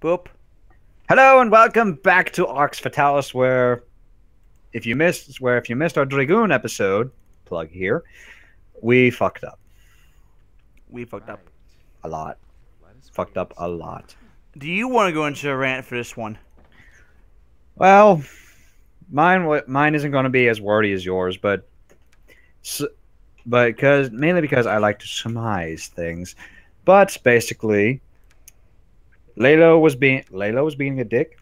Boop. Hello and welcome back to Arx Fatalis, where if you missed where if you missed our Dragoon episode, plug here, we fucked up We fucked up. a lot. Fucked up a lot. Do you want to go into a rant for this one? Well, mine wa- mine isn't going to be as wordy as yours, but s- but because mainly because I like to surmise things. But basically, Lalo was being Lalo was being a dick.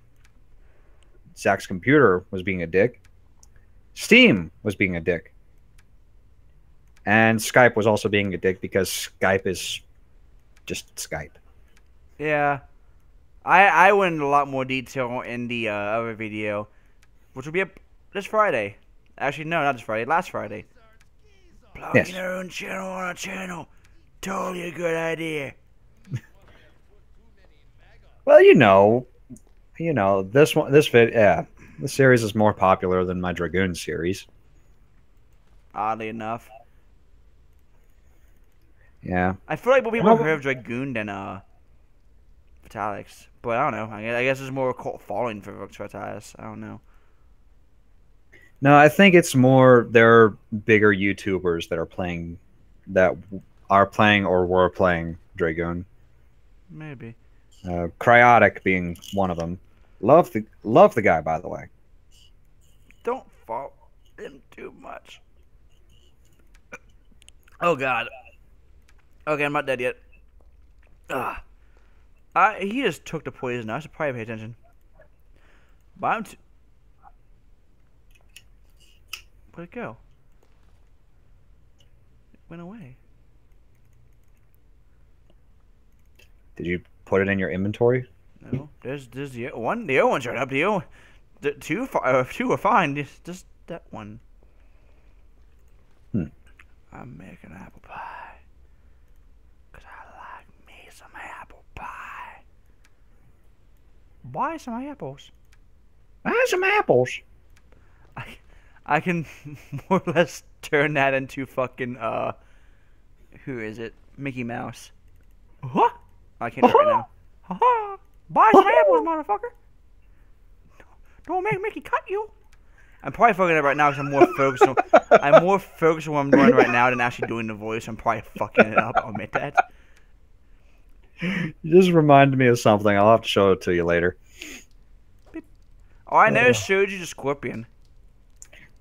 Zach's computer was being a dick. Steam was being a dick. And Skype was also being a dick because Skype is just Skype. Yeah. I I went into a lot more detail in the uh, other video, which will be up this Friday. Actually, no, not this Friday. Last Friday. Plugging Yes. your own channel on a channel. Totally a good idea. Well, you know, you know this one, this vid, yeah, this series is more popular than my Dragoon series. Oddly enough, Yeah, I feel like people have heard of Dragoon than uh, Fatalis. But I don't know. I guess, I guess there's more cult following for Fatalis. I don't know. no, I think it's more there are bigger YouTubers that are playing, that are playing or were playing Dragoon. Maybe. Uh, Cryaotic being one of them. Love the love the guy, by the way. Don't fault him too much. Oh God. Okay, I'm not dead yet. Ah. I he just took the poison. I should probably pay attention. But I'm Where'd it go? It went away. Did you put it in your inventory? No, there's there's the one. The other one showed up. The other, the two uh, two are fine. Just just that one. Hmm. I'm making apple pie. Cause I like me some apple pie. Buy some apples. Ah, some apples. I I can more or less turn that into fucking uh. Who is it? Mickey Mouse. Huh? I can't do it right now. Ha ha! Buy some apples, motherfucker! Don't make Mickey cut you! I'm probably fucking it right now because I'm more focused on I'm more focused on what I'm doing right now than actually doing the voice. I'm probably fucking it up. I'll admit that. You just reminded me of something. I'll have to show it to you later. Oh, I never Ugh. showed you the scorpion.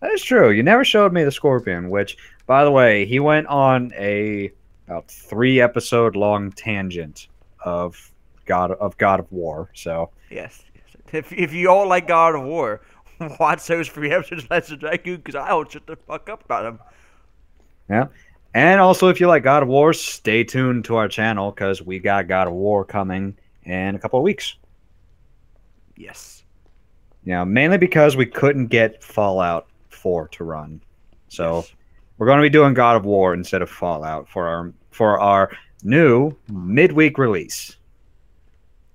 That is true. You never showed me the scorpion, which, by the way, he went on a about three episode long tangent of God of God of War. So Yes. If if you all like God of War, watch those three episodes of Legend of Dragoon because I'll shut the fuck up about them. Yeah. And also if you like God of War, stay tuned to our channel because we got God of War coming in a couple of weeks. Yes. You know, mainly because we couldn't get Fallout 4 to run. So Yes. we're going to be doing God of War instead of Fallout for our for our new midweek release.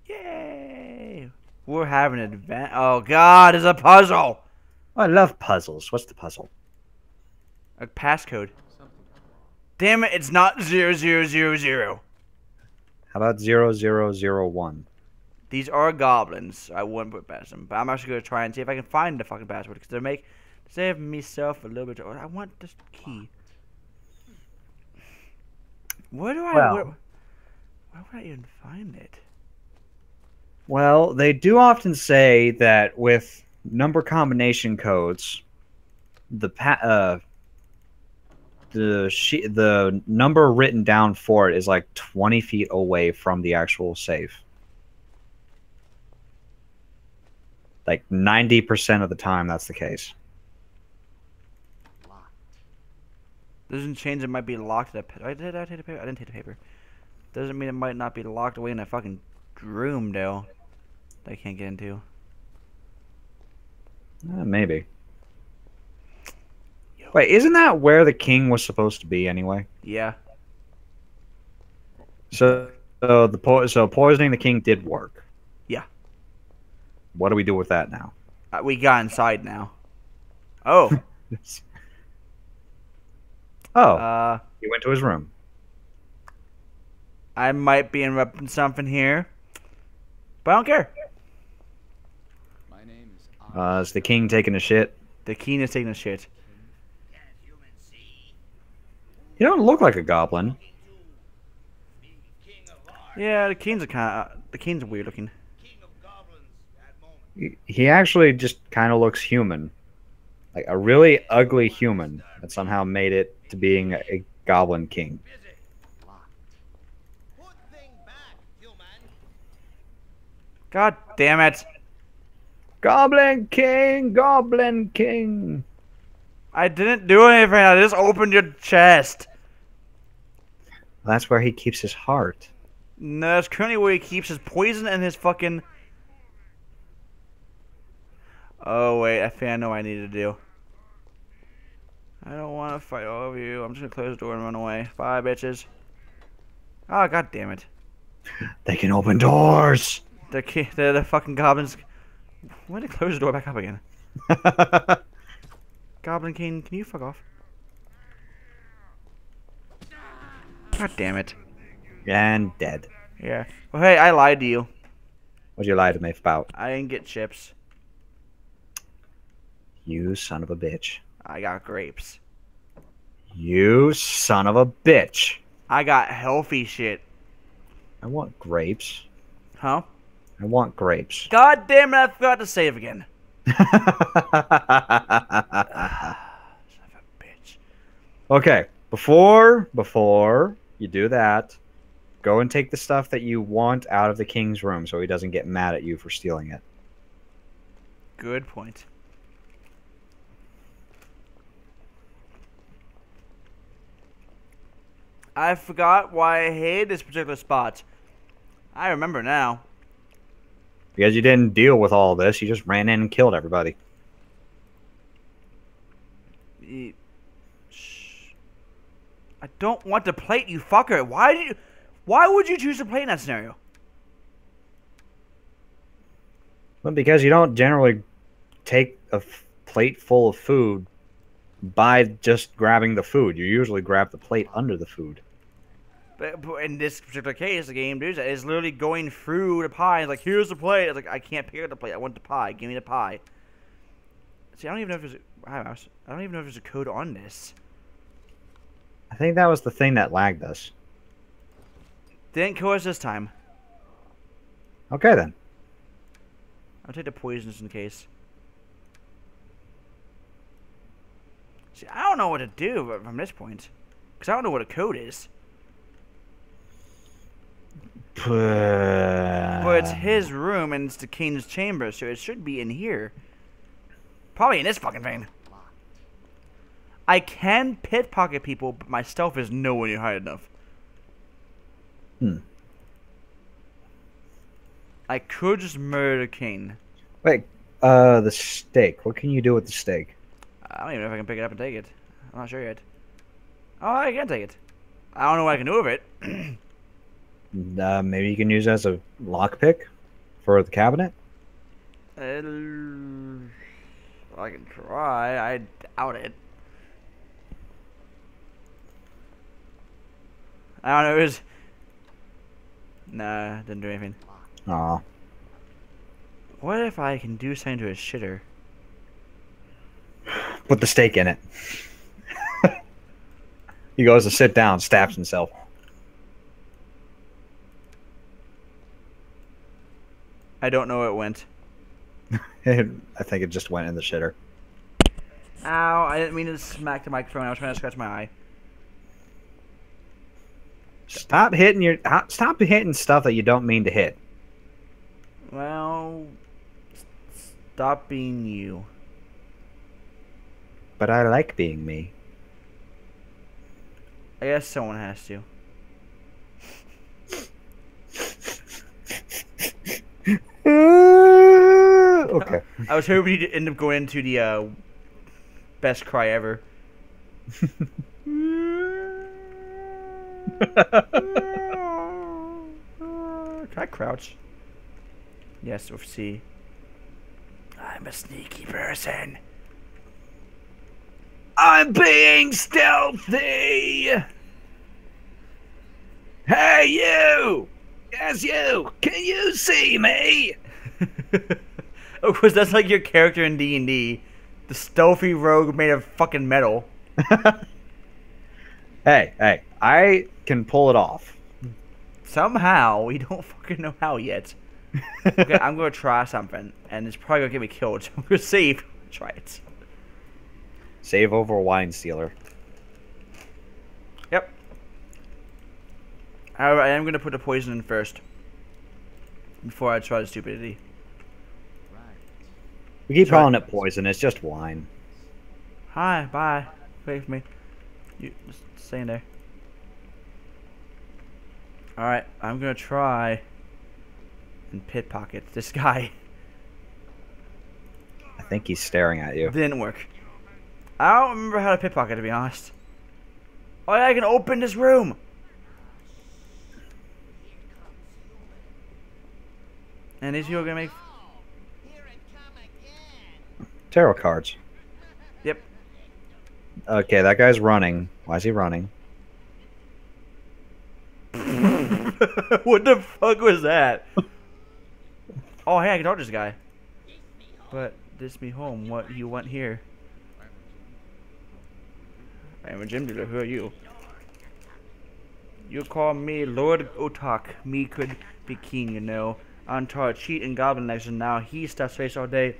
Yay! We're having an event. Oh God, it's a puzzle. I love puzzles. What's the puzzle? A passcode. Damn it! It's not zero zero zero zero. How about zero zero zero one? These are goblins. I wouldn't put past them, but I'm actually gonna try and see if I can find the fucking password because they make save myself a little bit. I want this key. Where do I? Well- where, where would I even find it? Well, they do often say that with number combination codes, the pa- uh, the she- the number written down for it is like twenty feet away from the actual safe. Like ninety percent of the time, that's the case. Doesn't change. It might be locked. Up. I did. I take the paper. I didn't take the paper. Doesn't mean it might not be locked away in a fucking room though. That I can't get into. Uh, maybe. Wait, isn't that where the king was supposed to be anyway? Yeah. So, so the po- so poisoning the king did work. Yeah. What do we do with that now? Uh, we got inside now. Oh. Oh, uh. he went to his room. I might be interrupting something here. But I don't care. My name is Uh, is the king taking a shit? The king is taking a shit. You don't look like a goblin. Yeah, the king's a kind of the king's weird looking. He- He actually just kind of looks human, like a really ugly human that somehow made it to being a, goblin king. God damn it! Goblin king, goblin king. I didn't do anything. I just opened your chest. That's where he keeps his heart. No, that's currently where he keeps his poison and his fucking. Oh wait, I think I know what I need to do. I don't want to fight all of you. I'm just gonna close the door and run away. Bye, bitches. Ah, oh god damn it! They can open doors. The ki- the, the fucking goblins. When did they close the door back up again? Goblin King, can you fuck off? God damn it! and dead. Yeah. Well, hey, I lied to you. What'd you lie to me about? I didn't get chips. You son of a bitch. I got grapes. You son of a bitch. I got healthy shit. I want grapes. Huh? I want grapes. God damn it, I forgot to save again. Son of a bitch. okay, before before you do that, go and take the stuff that you want out of the king's room so he doesn't get mad at you for stealing it. Good point. I forgot why I hated this particular spot. I remember now. Because you didn't deal with all this, you just ran in and killed everybody. Shh. I don't want to plate, you fucker. Why did you? Why would you choose to play in that scenario? Well, because you don't generally take a plate full of food by just grabbing the food. You usually grab the plate under the food. But, but in this particular case, the game dude is literally going through the pie. It's like, here's the plate. It's like, I can't pick up the plate. I want the pie. Give me the pie. See, I don't even know if there's. A, I don't I don't even know if there's a code on this. I think that was the thing that lagged us. Didn't kill us this time. Okay then. I'll take the poisons in case. See, I don't know what to do from this point. Because I don't know what a code is. But it's his room and it's the king's chamber, so it should be in here. Probably in this fucking thing. I can pit pocket people, but my stealth is nowhere near high enough. Hmm. I could just murder King. Wait, uh, the steak. What can you do with the steak? I don't even know if I can pick it up and take it. I'm not sure yet. Oh, I can take it. I don't know what I can do with it. Uh, maybe you can use it as a lockpick for the cabinet. Uh, I can try. I doubt it. I don't know. It was. Nah, didn't do anything. Aw. What if I can do something to his shitter? Put the steak in it. he goes to sit down, stabs himself. I don't know where it went. I think it just went in the shitter. Ow! I didn't mean to smack the microphone. I was trying to scratch my eye. Stop hitting your. Uh, stop hitting stuff that you don't mean to hit. Well, stop being you. But I like being me. I guess someone has to. okay. I was hoping you'd end up going into the uh, best cry ever. Can I crouch? Yes, with C. I'm a sneaky person. I'm being stealthy. Hey, you! Yes, you. Can you see me? of course, that's like your character in D and D, the stealthy rogue made of fucking metal. hey, hey, I can pull it off. Somehow, we don't fucking know how yet. Okay, I'm gonna try something, and it's probably gonna get me killed. So I'm gonna save. Try it. Save over wine stealer. Yep. However, I am gonna put the poison in first. Before I try the stupidity. Right. We keep Try- calling it poison. It's just wine. Hi, bye. Wait for me. You just stay in there. Alright, I'm gonna try and pit pocket this guy. I think he's staring at you. Didn't work. I don't remember how to pit pocket to be honest. Oh yeah, I can open this room. And these people are gonna make Tarot cards. Yep. Okay, that guy's running. Why is he running? what the fuck was that? Oh hey, I can talk to this guy. But this me home, what you want here? I am a gym dealer, who are you? You call me Lord Otak. Me could be king, you know. Antar cheat and goblin legend now. He stuffs face all day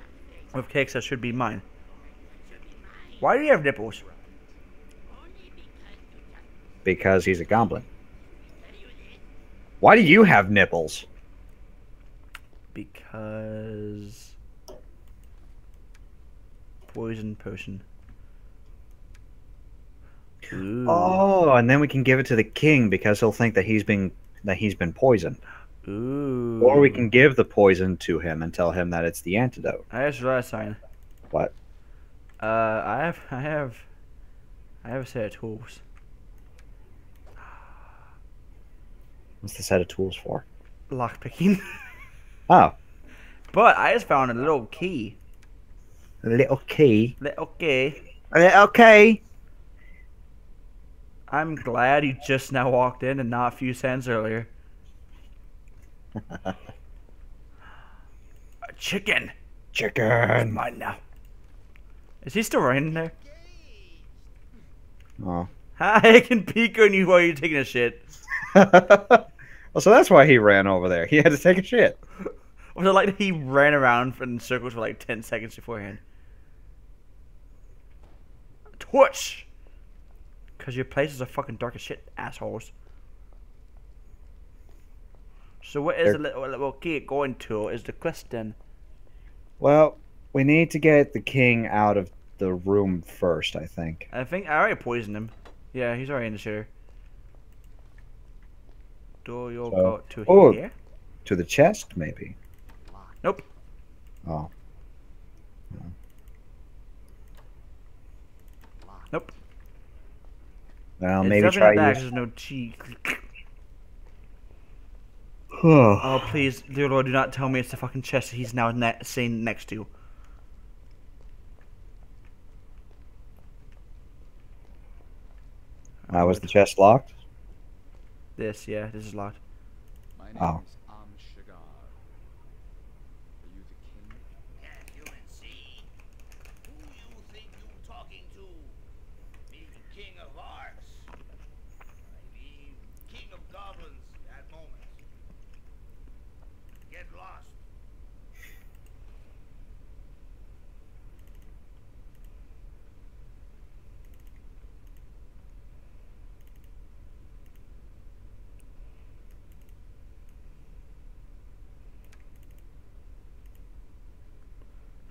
with cakes that should be mine. Why do you have nipples? Because he's a goblin. Why do you have nipples? Because poison potion. Ooh. Oh, and then we can give it to the king because he'll think that he's been that he's been poisoned. Ooh. Or we can give the poison to him and tell him that it's the antidote. I just realized something. What? Uh, I have, I have, I have a set of tools. What's the set of tools for? Lockpicking. Oh, but I just found a little key. a little key. Little key. A little key. I'm glad you just now walked in and not a few seconds earlier. a chicken. Chicken. Mine now. Is he still running in there? Oh. I can peek on you while you're taking a shit. well, so that's why he ran over there. He had to take a shit. Was it like he ran around in circles for like 10 seconds beforehand? Torch! Because your places are fucking dark as shit, assholes. So what is the little, little key going to? Is the question. Well, we need to get the king out of the room first, I think. I think I already poisoned him. Yeah, he's already in the shitter. Do you So- go to oh. here? To the chest, maybe. Nope. Oh. Nope. Well, it's maybe definitely try not that 'cause use... there's no G. Oh. Please, dear Lord, do not tell me it's the fucking chest that he's now ne- sitting next to. Uh, was the chest locked? This, yeah, this is locked. My name Oh. is Am Shigar. Are you the king? Can't you and see? Who you think you talking to? Me, king of hearts. I mean, king of goblins at moment. Get lost.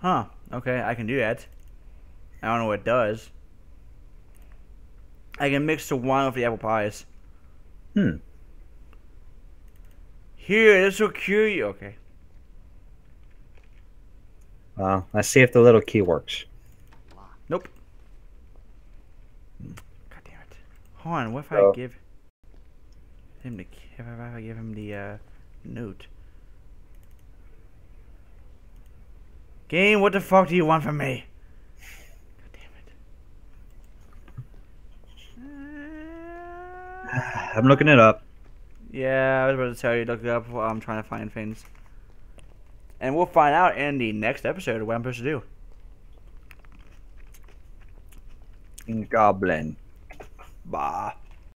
Huh. Okay, I can do that. I don't know what it does. I can mix the wine with the apple pies. Hmm. Here, this will cure you. Okay. Well, let's see if the little key works. Nope. God damn it. Hold on, what if Oh. I give him the if I, if I give him the uh, note? Game, what the fuck do you want from me? God damn it. I'm looking it up. Yeah, I was about to tell you, look it up while I'm trying to find things. And we'll find out in the next episode what I'm supposed to do. Goblin. Bah.